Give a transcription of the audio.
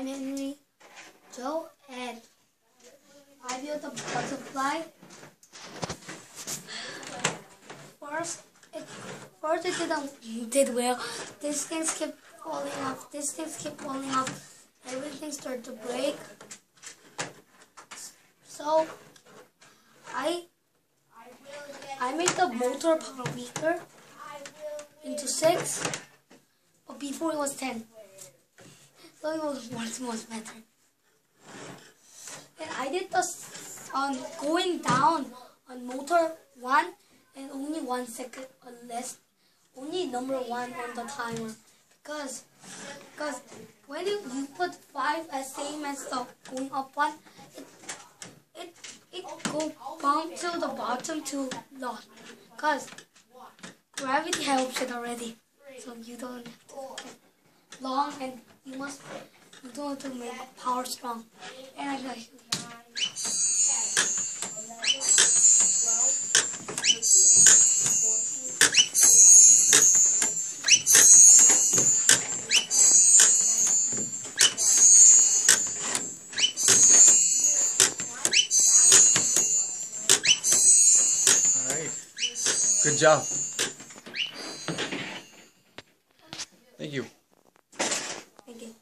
I'm Henry Cho and I built a butterfly. First, it, first it didn't did well. This things kept falling off. This things kept falling off. Everything started to break. So I I made the motor power weaker into six, but before it was ten. So it was much much better. And I did the on going down on motor one and only one second or less, only number one on the timer. Because because when you, you put five as same as the going up one, it it it go bump to the bottom to lost because gravity helps it already, so you don't long and you must don't have to make power strong. And I got Good job. Thank you again.